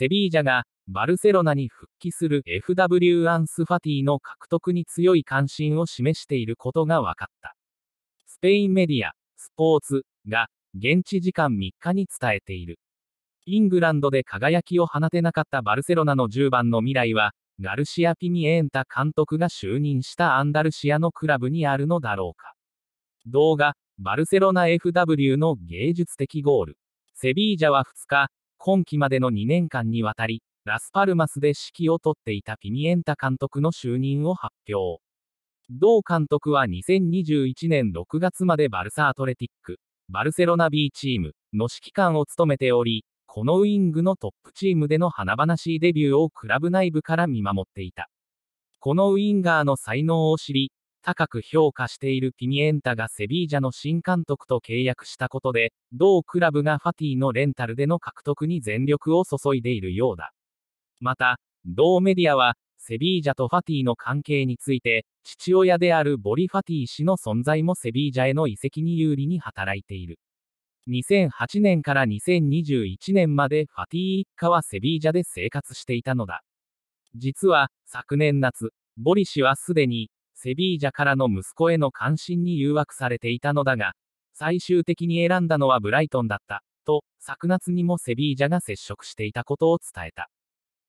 セビージャが、バルセロナに復帰する FW アンスファティの獲得に強い関心を示していることが分かった。スペインメディア、スポーツが、現地時間3日に伝えている。イングランドで輝きを放てなかったバルセロナの10番の未来は、ガルシア・ピミエンタ監督が就任したアンダルシアのクラブにあるのだろうか。動画、バルセロナ FW の芸術的ゴール。セビージャは2日、今季までの2年間にわたり、ラスパルマスで指揮を執っていたピミエンタ監督の就任を発表。同監督は2021年6月までバルサアトレティック、バルセロナ B チームの指揮官を務めており、このウイングのトップチームでの華々しいデビューをクラブ内部から見守っていた。このウインガーの才能を知り、高く評価しているピニエンタがセビージャの新監督と契約したことで、同クラブがファティのレンタルでの獲得に全力を注いでいるようだ。また、同メディアは、セビージャとファティの関係について、父親であるボリ・ファティ氏の存在もセビージャへの移籍に有利に働いている。2008年から2021年までファティ一家はセビージャで生活していたのだ。実は、昨年夏、ボリ氏はすでに、セビージャからの息子への関心に誘惑されていたのだが、最終的に選んだのはブライトンだった、と、昨夏にもセビージャが接触していたことを伝えた。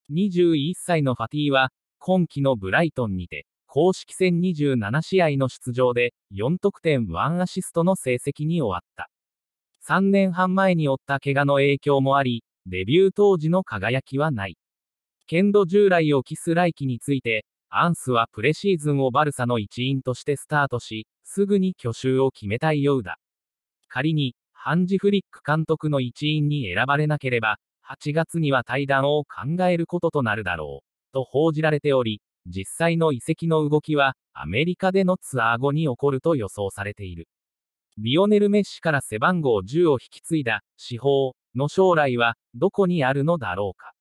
21歳のファティは、今季のブライトンにて、公式戦27試合の出場で、4得点1アシストの成績に終わった。3年半前に負った怪我の影響もあり、デビュー当時の輝きはない。ケンド従来を期す来季について、アンスはプレシーズンをバルサの一員としてスタートし、すぐに去就を決めたいようだ。仮に、ハンジ・フリック監督の一員に選ばれなければ、8月には対談を考えることとなるだろう、と報じられており、実際の移籍の動きは、アメリカでのツアー後に起こると予想されている。リオネル・メッシから背番号10を引き継いだ、司法の将来は、どこにあるのだろうか。